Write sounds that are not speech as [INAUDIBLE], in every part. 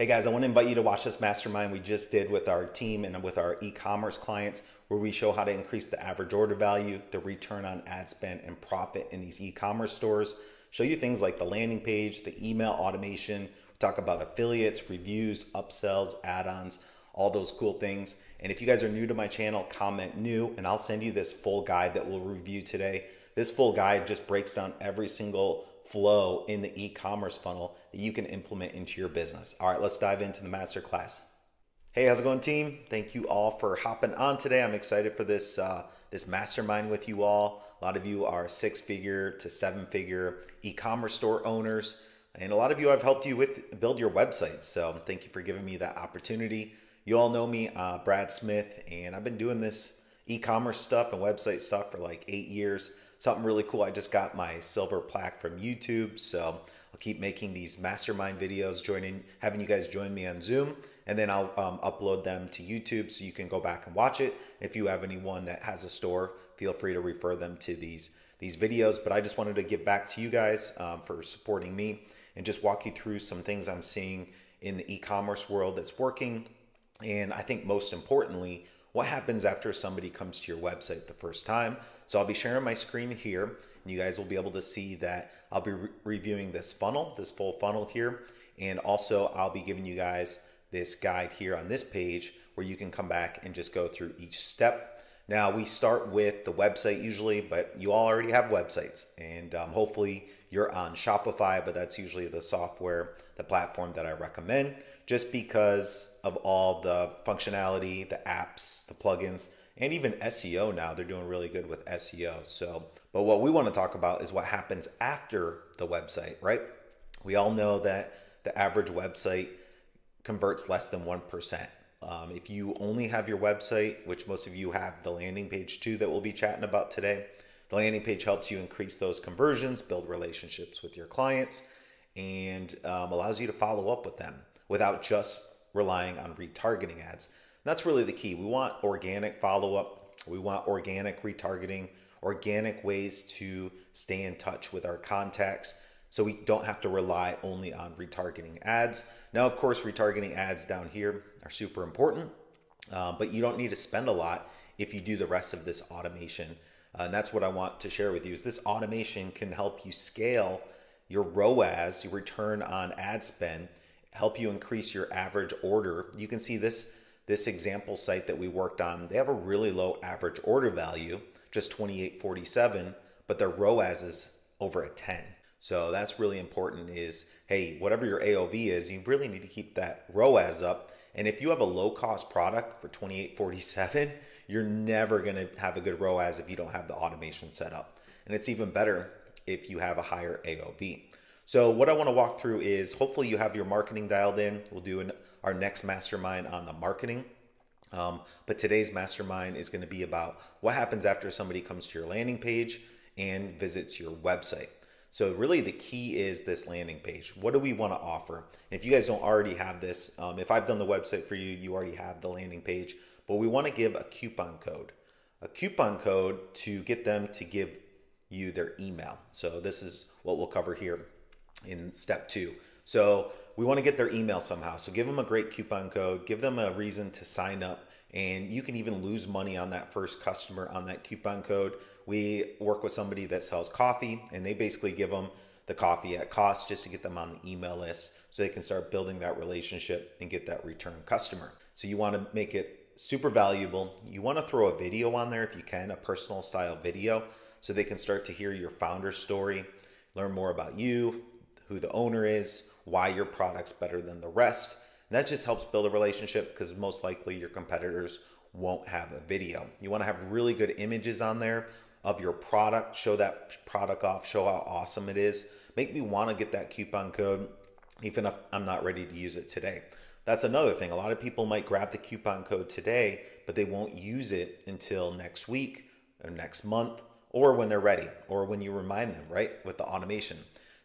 Hey guys, I want to invite you to watch this mastermind we just did with our team and with our e-commerce clients where we show how to increase the average order value, the return on ad spend and profit in these e-commerce stores. Show you things like the landing page, the email automation, we talk about affiliates, reviews, upsells, add-ons, all those cool things. And if you guys are new to my channel, comment new and I'll send you this full guide that we'll review today. This full guide just breaks down every single flow in the e-commerce funnel that you can implement into your business. All right, let's dive into the masterclass. Hey, how's it going, team? Thank you all for hopping on today. I'm excited for this uh, this mastermind with you all. A lot of you are six-figure to seven-figure e-commerce store owners, and a lot of you I've helped you with build your website. So thank you for giving me that opportunity. You all know me, uh, Brad Smith, and I've been doing this e-commerce stuff and website stuff for like eight years something really cool. I just got my silver plaque from YouTube, so I'll keep making these mastermind videos, joining, having you guys join me on Zoom, and then I'll um, upload them to YouTube so you can go back and watch it. If you have anyone that has a store, feel free to refer them to these these videos. But I just wanted to give back to you guys um, for supporting me and just walk you through some things I'm seeing in the e-commerce world that's working. And I think most importantly, what happens after somebody comes to your website the first time. So I'll be sharing my screen here and you guys will be able to see that I'll be re reviewing this funnel, this full funnel here. And also I'll be giving you guys this guide here on this page where you can come back and just go through each step. Now we start with the website usually, but you all already have websites and um, hopefully you're on Shopify, but that's usually the software, the platform that I recommend just because of all the functionality, the apps, the plugins, and even SEO now. They're doing really good with SEO. So, but what we want to talk about is what happens after the website, right? We all know that the average website converts less than 1%. Um, if you only have your website, which most of you have the landing page too, that we'll be chatting about today, the landing page helps you increase those conversions, build relationships with your clients, and um, allows you to follow up with them without just relying on retargeting ads. That's really the key. We want organic follow up, we want organic retargeting, organic ways to stay in touch with our contacts so we don't have to rely only on retargeting ads. Now, of course, retargeting ads down here are super important, uh, but you don't need to spend a lot if you do the rest of this automation. Uh, and that's what I want to share with you is this automation can help you scale your ROAS, your return on ad spend, help you increase your average order. You can see this this example site that we worked on, they have a really low average order value, just 28.47, but their ROAS is over a 10. So that's really important is, hey, whatever your AOV is, you really need to keep that ROAS up. And if you have a low cost product for 28.47, you're never going to have a good ROAS if you don't have the automation set up. And it's even better if you have a higher AOV. So what I want to walk through is hopefully you have your marketing dialed in. We'll do an, our next mastermind on the marketing. Um, but today's mastermind is going to be about what happens after somebody comes to your landing page and visits your website. So really the key is this landing page. What do we want to offer? And if you guys don't already have this, um, if I've done the website for you, you already have the landing page, but we want to give a coupon code, a coupon code to get them to give you their email. So this is what we'll cover here in step two. So we want to get their email somehow. So give them a great coupon code, give them a reason to sign up, and you can even lose money on that first customer on that coupon code. We work with somebody that sells coffee, and they basically give them the coffee at cost just to get them on the email list so they can start building that relationship and get that return customer. So you want to make it super valuable. You want to throw a video on there if you can, a personal style video, so they can start to hear your founder story, learn more about you, who the owner is, why your product's better than the rest. And that just helps build a relationship because most likely your competitors won't have a video. You want to have really good images on there of your product, show that product off, show how awesome it is. Make me want to get that coupon code even if I'm not ready to use it today. That's another thing. A lot of people might grab the coupon code today, but they won't use it until next week or next month or when they're ready or when you remind them, right? With the automation.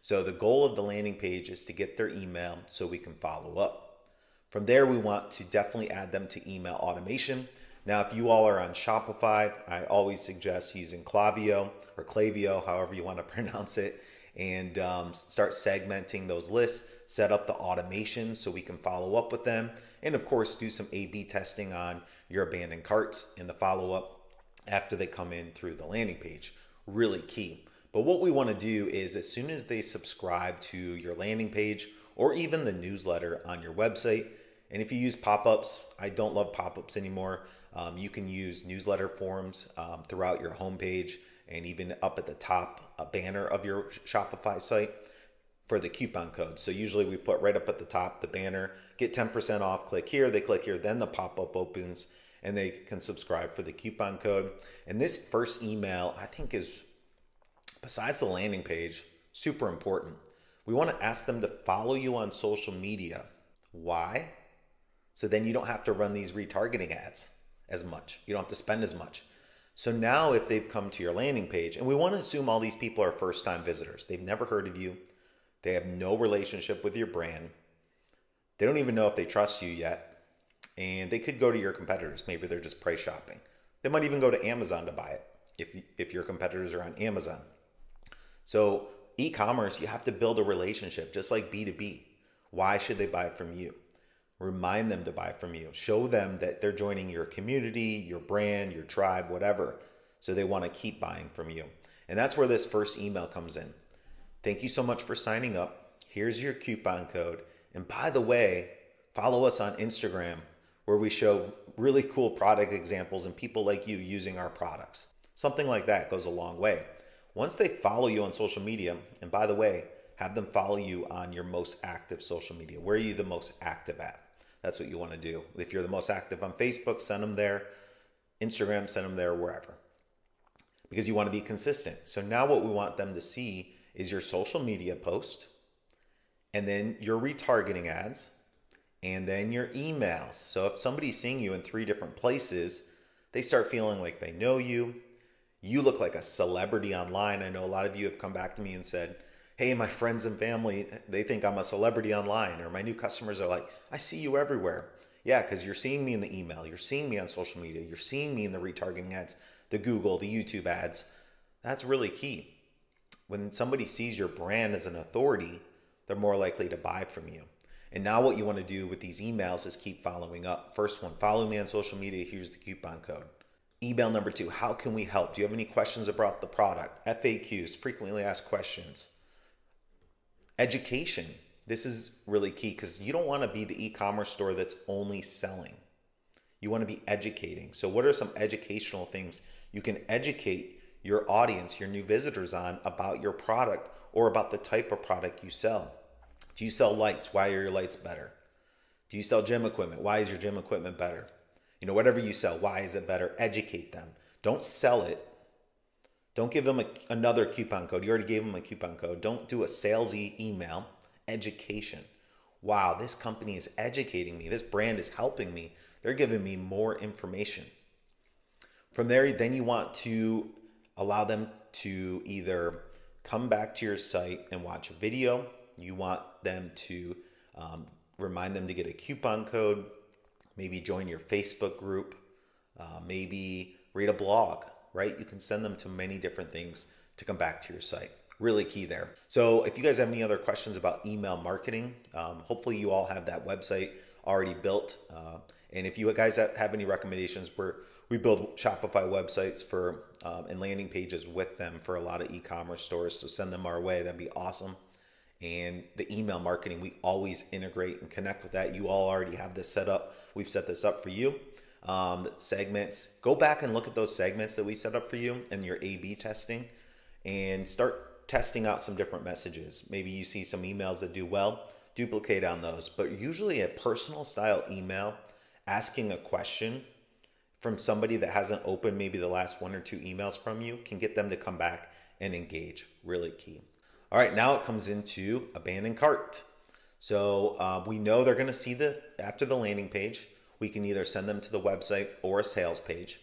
So the goal of the landing page is to get their email so we can follow up. From there, we want to definitely add them to email automation. Now, if you all are on Shopify, I always suggest using Klaviyo or Klaviyo, however you want to [LAUGHS] pronounce it. and um, start segmenting those lists, set up the automation so we can follow up with them, and of course, do some A B testing on your abandoned carts in the follow up after they come in through the landing page. Really key. But what we want to do is as soon as they subscribe to your landing page or even the newsletter on your website, and if you use pop ups, I don't love pop ups anymore. Um, you can use newsletter forms um, throughout your homepage and even up at the top, a banner of your Shopify site for the coupon code. So usually we put right up at the top the banner, get 10% off, click here, they click here, then the pop up opens and they can subscribe for the coupon code. And this first email, I think, is besides the landing page, super important. We want to ask them to follow you on social media. Why? So then you don't have to run these retargeting ads as much. You don't have to spend as much. So now, if they've come to your landing page, and we want to assume all these people are first time visitors, they've never heard of you, they have no relationship with your brand, they don't even know if they trust you yet, and they could go to your competitors. Maybe they're just price shopping. They might even go to Amazon to buy it if, if your competitors are on Amazon. So, e commerce, you have to build a relationship just like B2B. Why should they buy from you? Remind them to buy from you. Show them that they're joining your community, your brand, your tribe, whatever. So they want to keep buying from you. And that's where this first email comes in. Thank you so much for signing up. Here's your coupon code. And by the way, follow us on Instagram where we show really cool product examples and people like you using our products. Something like that goes a long way. Once they follow you on social media, and by the way, have them follow you on your most active social media. Where are you the most active at? That's what you want to do. If you're the most active on Facebook, send them there. Instagram, send them there, wherever. Because you want to be consistent. So now what we want them to see is your social media post, and then your retargeting ads, and then your emails. So if somebody's seeing you in three different places, they start feeling like they know you. You look like a celebrity online. I know a lot of you have come back to me and said, hey, my friends and family, they think I'm a celebrity online, or my new customers are like, I see you everywhere. Yeah, because you're seeing me in the email, you're seeing me on social media, you're seeing me in the retargeting ads, the Google, the YouTube ads. That's really key. When somebody sees your brand as an authority, they're more likely to buy from you. And now, what you want to do with these emails is keep following up. First one, follow me on social media. Here's the coupon code. Email number two, how can we help? Do you have any questions about the product? FAQs, frequently asked questions Education. This is really key because you don't want to be the e commerce store that's only selling. You want to be educating. So, what are some educational things you can educate your audience, your new visitors on about your product or about the type of product you sell? Do you sell lights? Why are your lights better? Do you sell gym equipment? Why is your gym equipment better? You know, whatever you sell, why is it better? Educate them. Don't sell it don't give them a, another coupon code. You already gave them a coupon code. Don't do a salesy email. Education. Wow, this company is educating me. This brand is helping me. They're giving me more information. From there, then you want to allow them to either come back to your site and watch a video. You want them to um, remind them to get a coupon code, maybe join your Facebook group, uh, maybe read a blog, right? You can send them to many different things to come back to your site. Really key there. So, if you guys have any other questions about email marketing, um, hopefully you all have that website already built. Uh, and if you guys have any recommendations, we're we build Shopify websites for um, and landing pages with them for a lot of e-commerce stores. So send them our way. That'd be awesome. And the email marketing, we always integrate and connect with that. You all already have this set up. We've set this up for you um, segments. Go back and look at those segments that we set up for you in your A B testing and start testing out some different messages. Maybe you see some emails that do well, duplicate on those. But usually, a personal style email asking a question from somebody that hasn't opened maybe the last one or two emails from you can get them to come back and engage. Really key. All right, now it comes into abandoned cart. So uh, we know they're going to see the after the landing page we can either send them to the website or a sales page.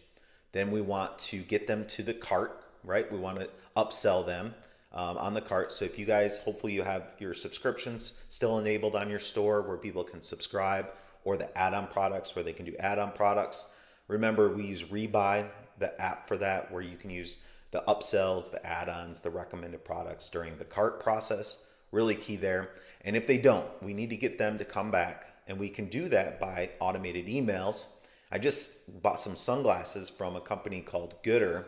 Then we want to get them to the cart, right? We want to upsell them um, on the cart. So if you guys, hopefully, you have your subscriptions still enabled on your store where people can subscribe, or the add on products where they can do add on products. Remember, we use Rebuy, the app for that, where you can use the upsells, the add ons, the recommended products during the cart process. Really key there. And if they don't, we need to get them to come back. And we can do that by automated emails. I just bought some sunglasses from a company called Goodr.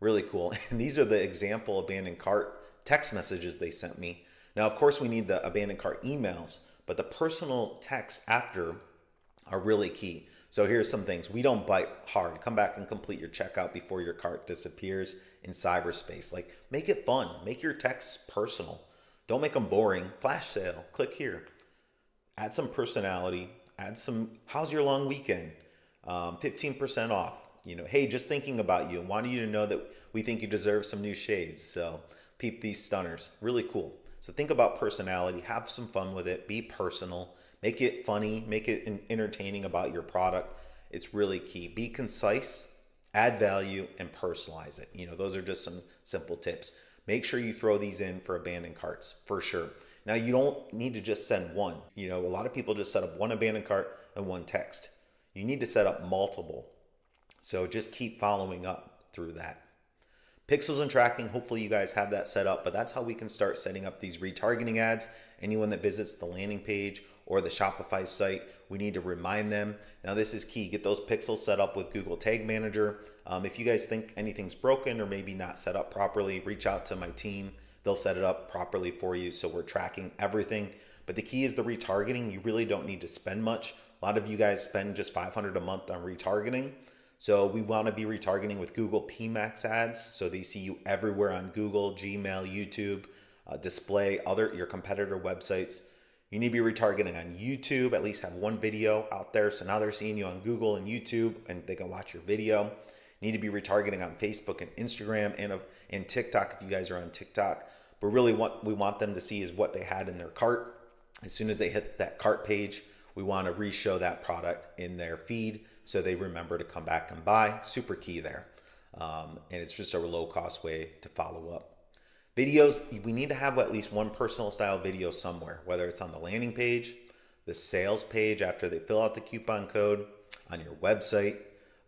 Really cool. [LAUGHS] And these are the example abandoned cart text messages they sent me. Now, of course, we need the abandoned cart emails, but the personal text after are really key. So here's some things. We don't bite hard. Come back and complete your checkout before your cart disappears in cyberspace. Like make it fun. Make your texts personal. Don't make them boring. Flash sale. Click here. Add some personality. Add some. How's your long weekend? Um, 15% off. You know, hey, just thinking about you and wanting you to know that we think you deserve some new shades. So peep these stunners. Really cool. So think about personality. Have some fun with it. Be personal Make it funny, make it entertaining about your product. It's really key. Be concise, add value, and personalize it. You know, those are just some simple tips. Make sure you throw these in for abandoned carts for sure. Now, you don't need to just send one. You know, a lot of people just set up one abandoned cart and one text. You need to set up multiple. So just keep following up through that. Pixels and tracking, hopefully you guys have that set up, but that's how we can start setting up these retargeting ads. Anyone that visits the landing page or the Shopify site, we need to remind them. Now, this is key. Get those pixels set up with Google Tag Manager. Um, if you guys think anything's broken or maybe not set up properly, reach out to my team. They'll set it up properly for you. So we're tracking everything. But the key is the retargeting. You really don't need to spend much. A lot of you guys spend just 500 a month on retargeting. So we want to be retargeting with Google PMax ads. So they see you everywhere on Google, Gmail, YouTube, uh, display, other your competitor websites. You need to be retargeting on YouTube, at least have one video out there. So now they're seeing you on Google and YouTube and they can watch your video. You need to be retargeting on Facebook and Instagram and, and TikTok if you guys are on TikTok. But really what we want them to see is what they had in their cart. As soon as they hit that cart page, we want to re-show that product in their feed so they remember to come back and buy. Super key there. Um, and it's just a low cost way to follow up. Videos, we need to have at least one personal style video somewhere, whether it's on the landing page, the sales page after they fill out the coupon code, on your website,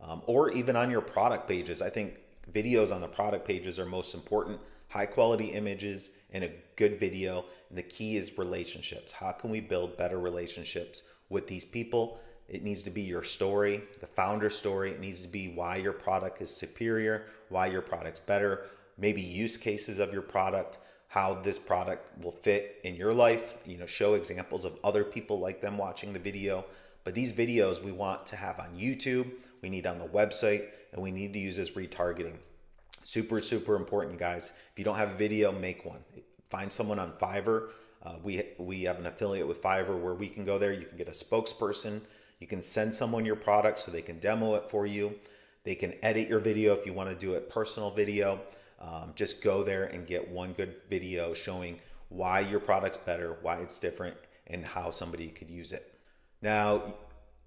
um, or even on your product pages. I think videos on the product pages are most important. High quality images and a good video. And the key is relationships. How can we build better relationships with these people? It needs to be your story, the founder story. It needs to be why your product is superior, why your product's better, maybe use cases of your product, how this product will fit in your life, you know, show examples of other people like them watching the video. But these videos we want to have on YouTube, we need on the website, and we need to use as retargeting. Super, super important, guys. If you don't have a video, make one. Find someone on Fiverr. Uh, we, we have an affiliate with Fiverr where we can go there. You can get a spokesperson. You can send someone your product so they can demo it for you. They can edit your video if you want to do it personal video. Um, just go there and get one good video showing why your product's better, why it's different, and how somebody could use it. Now,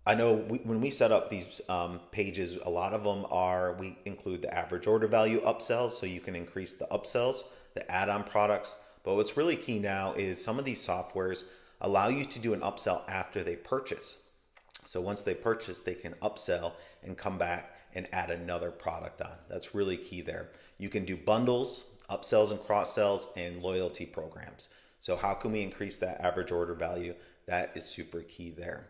I know we, when we set up these um, pages, a lot of them are, we include the average order value upsells, so you can increase the upsells, the add on products. But what's really key now is some of these softwares allow you to do an upsell after they purchase. So once they purchase, they can upsell and come back and add another product on. That's really key there. You can do bundles, upsells and cross sells, and loyalty programs. So, how can we increase that average order value? That is super key there.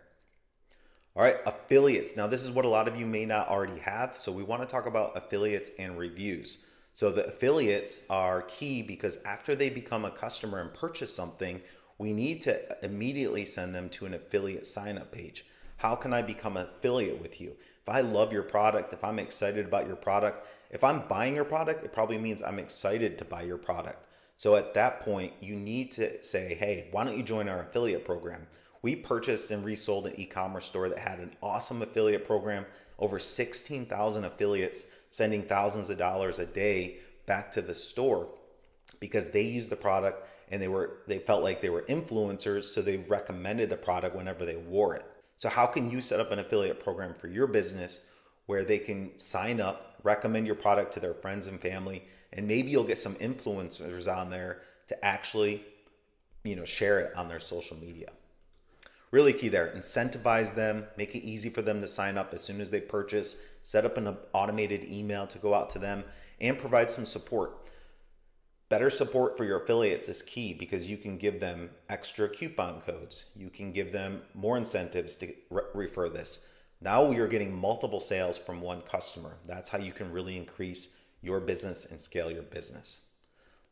All right, affiliates. Now, this is what a lot of you may not already have. So, we want to talk about affiliates and reviews. So, the affiliates are key because after they become a customer and purchase something, we need to immediately send them to an affiliate sign up page. How can I become an affiliate with you? If I love your product, if I'm excited about your product, if I'm buying your product, it probably means I'm excited to buy your product. So at that point, you need to say, hey, why don't you join our affiliate program? We purchased and resold an e commerce store that had an awesome affiliate program, over 16,000 affiliates sending thousands of dollars a day back to the store because they used the product and they were they felt like they were influencers so they recommended the product whenever they wore it so, how can you set up an affiliate program for your business where they can sign up, recommend your product to their friends and family, and maybe you'll get some influencers on there to actually, you know, share it on their social media. Really key there. Incentivize them, make it easy for them to sign up as soon as they purchase, set up an automated email to go out to them, and provide some support. Better support for your affiliates is key because you can give them extra coupon codes. You can give them more incentives to re- refer this. Now we are getting multiple sales from one customer. That's how you can really increase your business and scale your business.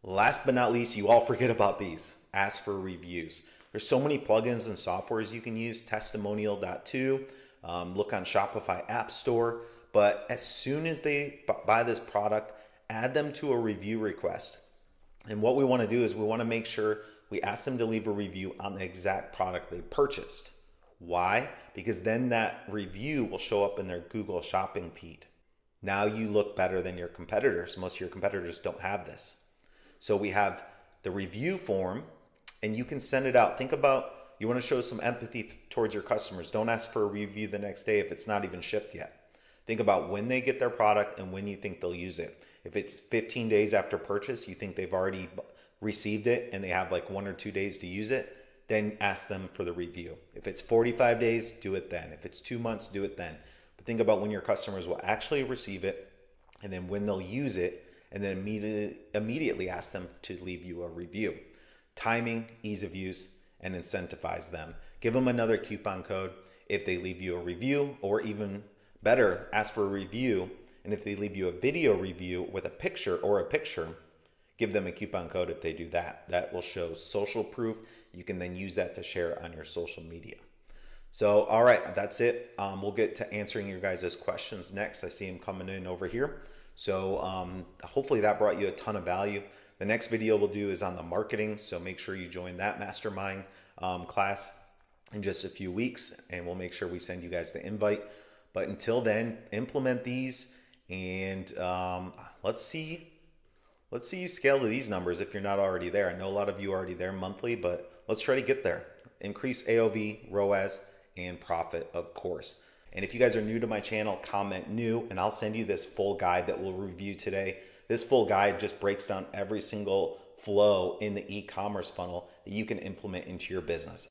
Last but not least, you all forget about these. Ask for reviews. There's so many plugins and softwares you can use. Testimonial.to, um, look on Shopify App Store. But as soon as they buy this product, add them to a review request. And what we want to do is we want to make sure we ask them to leave a review on the exact product they purchased. Why? Because then that review will show up in their Google shopping feed. Now you look better than your competitors. Most of your competitors don't have this. So we have the review form and you can send it out. Think about you want to show some empathy towards your customers. Don't ask for a review the next day if it's not even shipped yet. Think about when they get their product and when you think they'll use it. If it's 15 days after purchase, you think they've already received it and they have like one or two days to use it, then ask them for the review. If it's 45 days, do it then. If it's two months, do it then. But think about when your customers will actually receive it and then when they'll use it, and then immediately, immediately ask them to leave you a review. Timing, ease of use, and incentivize them. Give them another coupon code if they leave you a review, or even better, ask for a review and if they leave you a video review with a picture or a picture, give them a coupon code if they do that. That will show social proof. You can then use that to share on your social media. So, all right, that's it. Um, we'll get to answering your guys' questions next. I see them coming in over here. So, um, hopefully, that brought you a ton of value. The next video we'll do is on the marketing. So, make sure you join that mastermind um, class in just a few weeks, and we'll make sure we send you guys the invite. But until then, implement these and um, let's see let's see you scale to these numbers if you're not already there. I know a lot of you are already there monthly, but let's try to get there. Increase AOV, ROAS, and profit, of course. And if you guys are new to my channel, comment new, and I'll send you this full guide that we'll review today. This full guide just breaks down every single flow in the e commerce funnel that you can implement into your business.